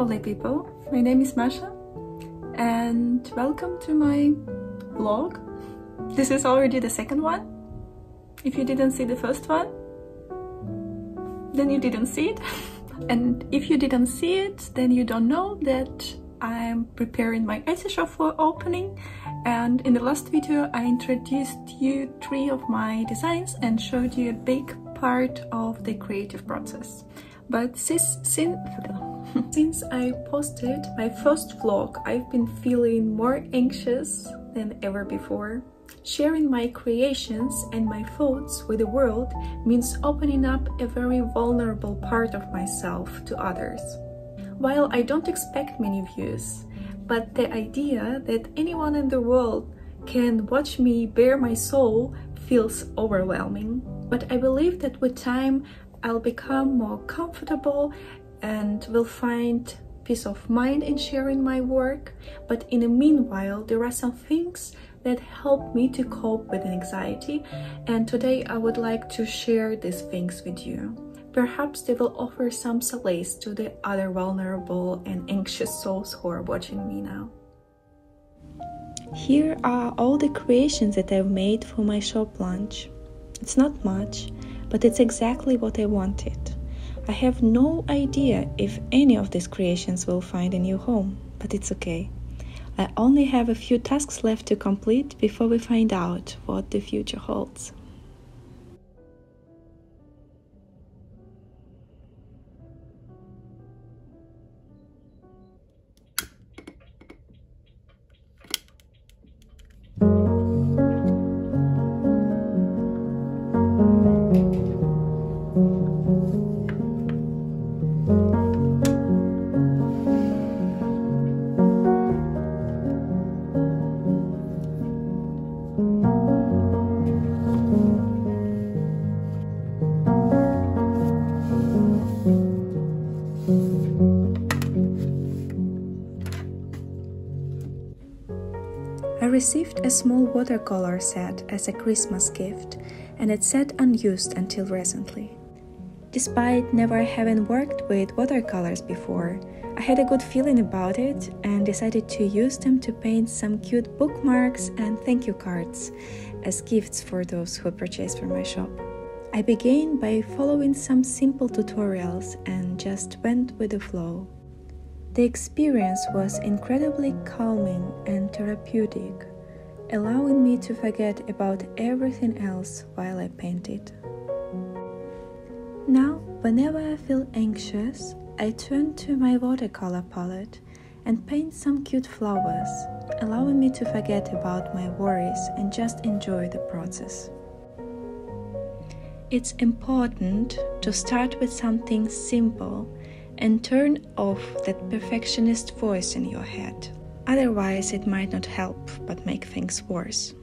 lovely people. My name is Mascha, and welcome to my vlog. This is already the second one. If you didn't see the first one, then you didn't see it. and if you didn't see it, then you don't know that I'm preparing my Etsy shop for opening. And in the last video, I introduced you three of my designs and showed you a big part of the creative process. But since, since Since I posted my first vlog, I've been feeling more anxious than ever before. Sharing my creations and my thoughts with the world means opening up a very vulnerable part of myself to others. While I don't expect many views, but the idea that anyone in the world can watch me bare my soul feels overwhelming. But I believe that with time, I'll become more comfortable and will find peace of mind in sharing my work. But in the meanwhile, there are some things that help me to cope with anxiety, and today I would like to share these things with you. Perhaps they will offer some solace to the other vulnerable and anxious souls who are watching me now. Here are all the creations that I've made for my shop launch. It's not much, but it's exactly what I wanted. I have no idea if any of these creations will find a new home, but it's okay. I only have a few tasks left to complete before we find out what the future holds. A small watercolor set as a Christmas gift, and it sat unused until recently. Despite never having worked with watercolors before, I had a good feeling about it and decided to use them to paint some cute bookmarks and thank you cards as gifts for those who purchase from my shop. I began by following some simple tutorials and just went with the flow. The experience was incredibly calming and therapeutic, allowing me to forget about everything else while I painted. Now, whenever I feel anxious, I turn to my watercolor palette and paint some cute flowers, allowing me to forget about my worries and just enjoy the process. It's important to start with something simple and turn off that perfectionist voice in your head. Otherwise, it might not help but make things worse.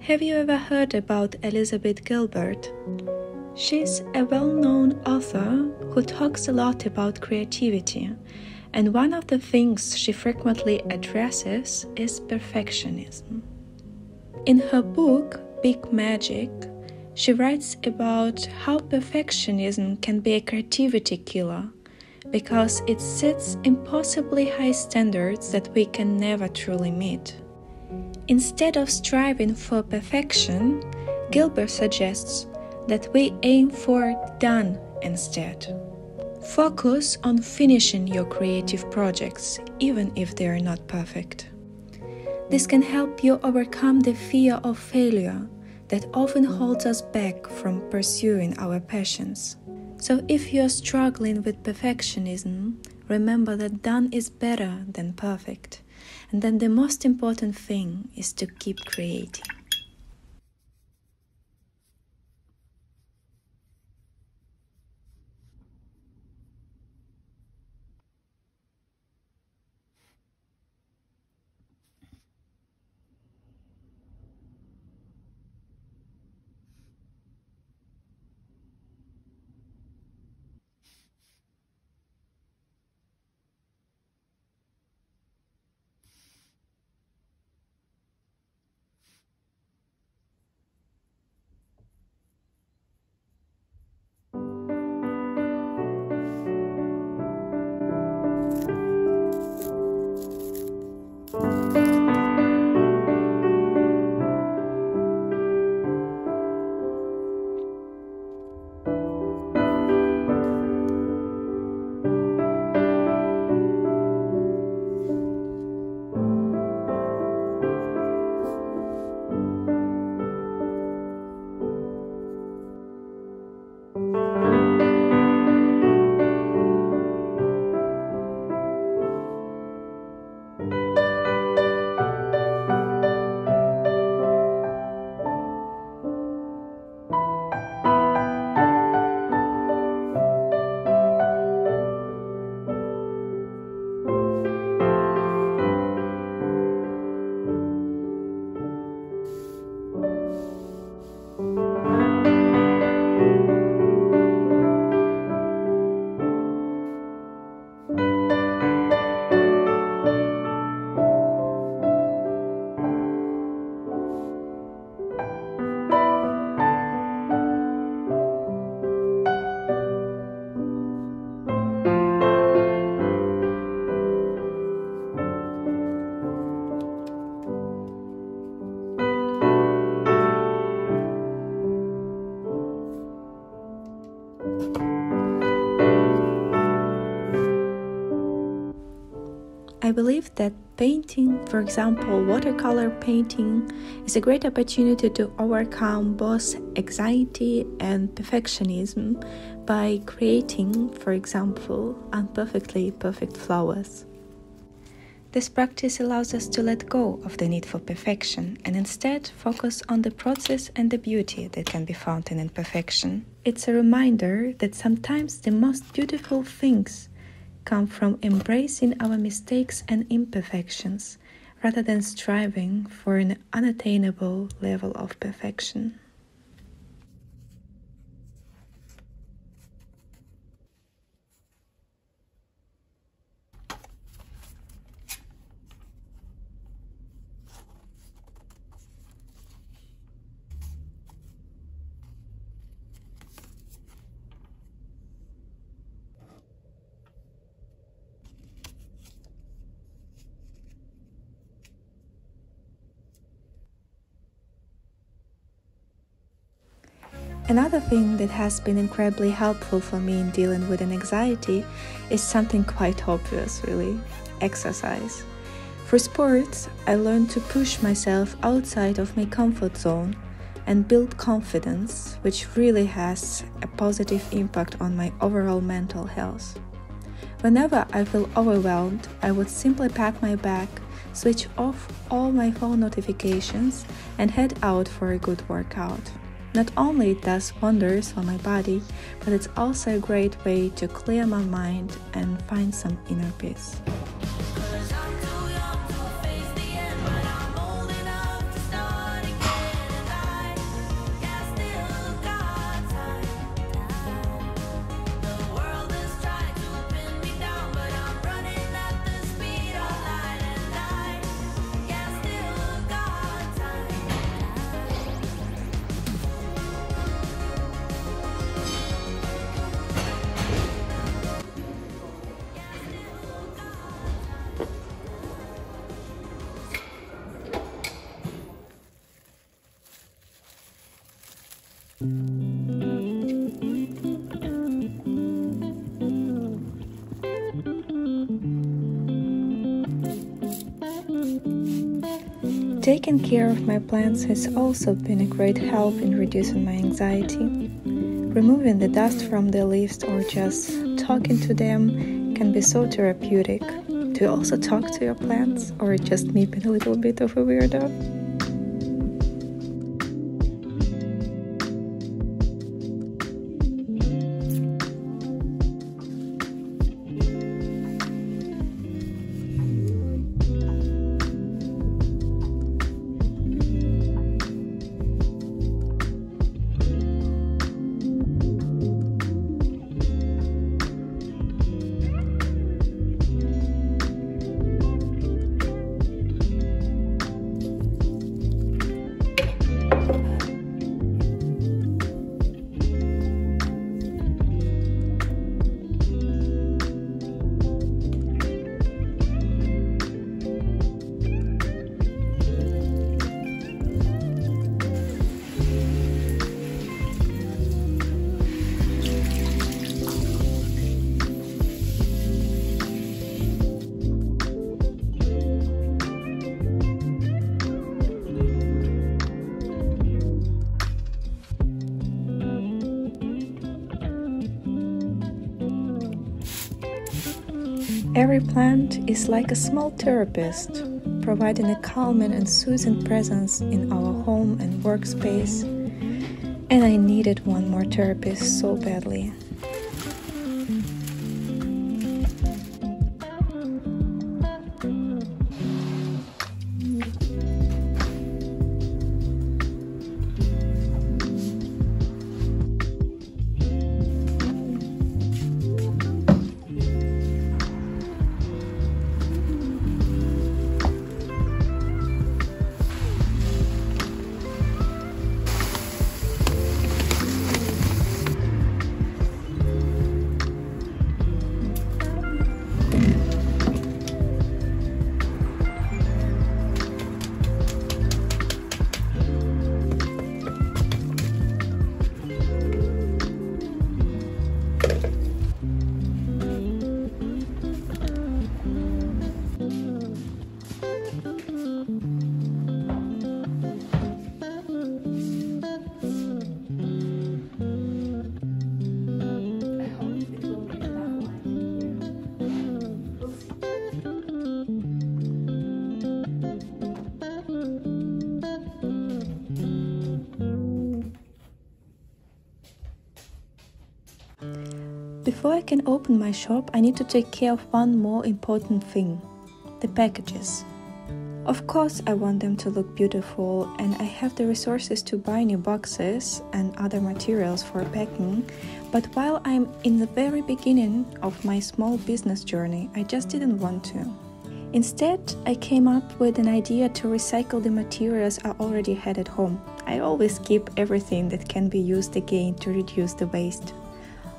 Have you ever heard about Elizabeth Gilbert? She's a well known author who talks a lot about creativity, and one of the things she frequently addresses is perfectionism. In her book, Big Magic, she writes about how perfectionism can be a creativity killer because it sets impossibly high standards that we can never truly meet. Instead of striving for perfection, Gilbert suggests that we aim for done instead. Focus on finishing your creative projects, even if they are not perfect. This can help you overcome the fear of failure that often holds us back from pursuing our passions. So, if you are struggling with perfectionism, remember that done is better than perfect, and then the most important thing is to keep creating. Believe that painting, for example, watercolor painting, is a great opportunity to overcome both anxiety and perfectionism by creating, for example, imperfectly perfect flowers. This practice allows us to let go of the need for perfection and instead focus on the process and the beauty that can be found in imperfection. It's a reminder that sometimes the most beautiful things come from embracing our mistakes and imperfections rather than striving for an unattainable level of perfection. Another thing that has been incredibly helpful for me in dealing with an anxiety is something quite obvious, really exercise. For sports, I learned to push myself outside of my comfort zone and build confidence, which really has a positive impact on my overall mental health. Whenever I feel overwhelmed, I would simply pack my bag, switch off all my phone notifications, and head out for a good workout. Not only it does wonders for my body, but it's also a great way to clear my mind and find some inner peace. Taking care of my plants has also been a great help in reducing my anxiety. Removing the dust from the leaves or just talking to them can be so therapeutic. Do you also talk to your plants or just me being a little bit of a weirdo? Every plant is like a small therapist, providing a calming and soothing presence in our home and workspace. And I needed one more therapist so badly. Before I can open my shop, I need to take care of one more important thing the packages. Of course, I want them to look beautiful, and I have the resources to buy new boxes and other materials for packing. But while I'm in the very beginning of my small business journey, I just didn't want to. Instead, I came up with an idea to recycle the materials I already had at home. I always keep everything that can be used again to reduce the waste.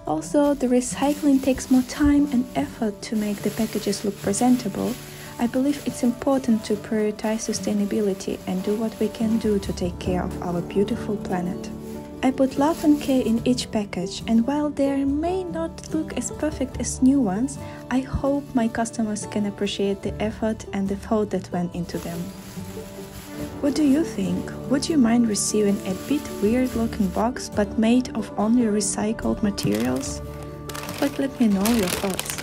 Also, the recycling takes more time and effort to make the packages look presentable, I believe it's important to prioritize sustainability and do what we can do to take care of our beautiful planet. I put love and care in each package, and while they may not look as perfect as new ones, I hope my customers can appreciate the effort and the thought that went into them. What do you think? Would you mind receiving a bit weird looking box but made of only recycled materials? But let me know your thoughts.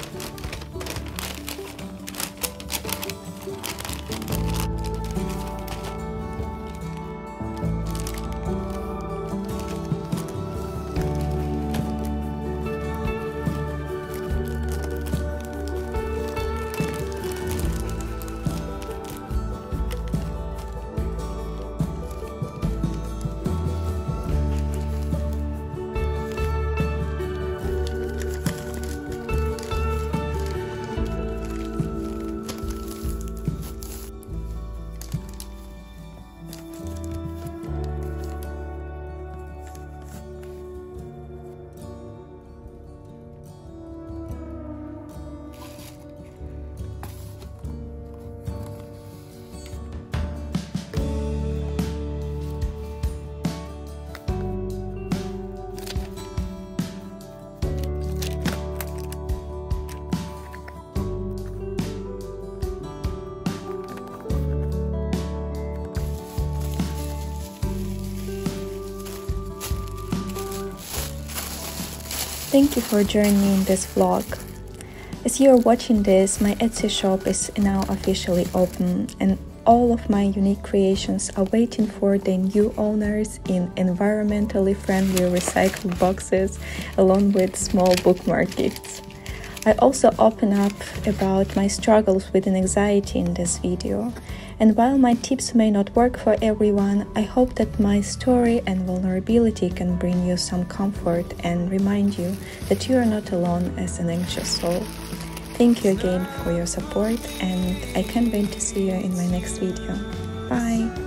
Thank you for joining me in this vlog. As you are watching this, my Etsy shop is now officially open and all of my unique creations are waiting for their new owners in environmentally friendly recycled boxes along with small bookmark gifts. I also open up about my struggles with anxiety in this video and while my tips may not work for everyone, I hope that my story and vulnerability can bring you some comfort and remind you that you are not alone as an anxious soul. Thank you again for your support, and I can't wait to see you in my next video. Bye!